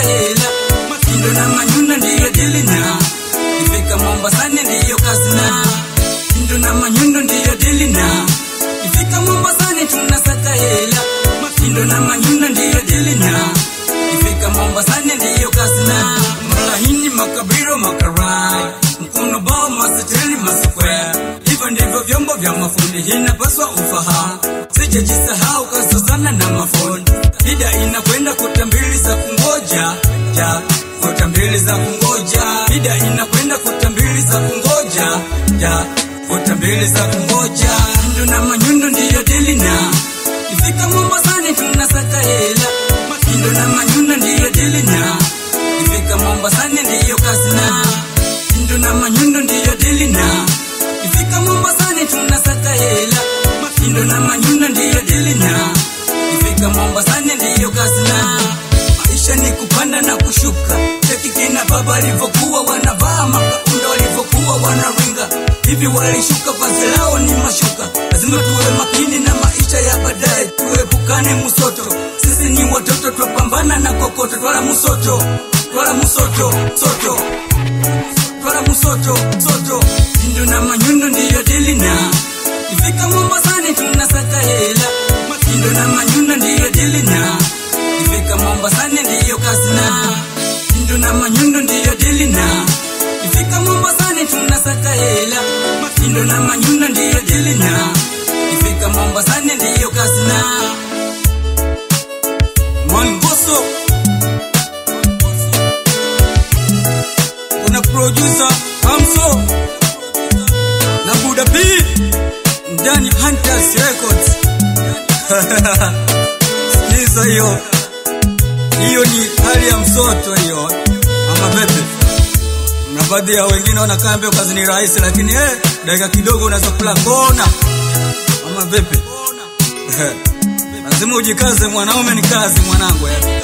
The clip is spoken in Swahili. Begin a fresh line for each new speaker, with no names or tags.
hela matindo na Manyuna ndiyo dilina. Ifika mombasani ndiyo kasna tindo na manyundo ndiyo dilina. Ifika mombasani tunasaka hela matindo na Manyuna ndiyo dilina. Ifika mombasani ndiyo kasna malahini makabiro makarai mkono bao masiteli masikwe, hivyo ndivyo vyombo vya mafundi inapaswa ufahamu. Sijajisahau kasosana na mafundi. Ida inakwenda kuta kungoja kota mbili za kungoja. Mida inakwenda kuta mbili za kungoja. Ja kuta mbili za kungoja. Ndo na manyundo ndiyo dilina ifika mombasani tunasaka hela. Makindo na manyundo ndiyo dilina ifika mombasani ndiyo kasna ndo na manyundo ndiyo dilina ifika mombasani tunasaka hela. Makindo na manyundo ndiyo kina baba alivyokuwa wanavaa makapunda walivyokuwa wanaringa. Hivi walishuka vazi lao ni mashuka. Lazima tuwe makini na maisha ya baadaye. Tuepukane musoto. Sisi ni watoto twapambana na kokoto. Twala musoto twala musoto soto. Twala musoto soto. Indo na manyundo ndiyo dilina ifika mombasani tunasaka hela. Matindo na manyundo ndiyo dilina ifika mombasani ndiyo kasna hela matindo na Manyuna ndiyo dilina ifika mombasani ndiyo kasna mwangoso kuna producer amso na buda b. Ndani hunters records. Sikiza hiyo. Hiyo ni hali ya msoto hiyo. Ama vipi na baadhi ya wengine wanakaa mbio kazi ni rahisi lakini eh, dakika kidogo unaweza kula kona ama vipi lazima ujikaze mwanaume ni kazi mwanangu eh.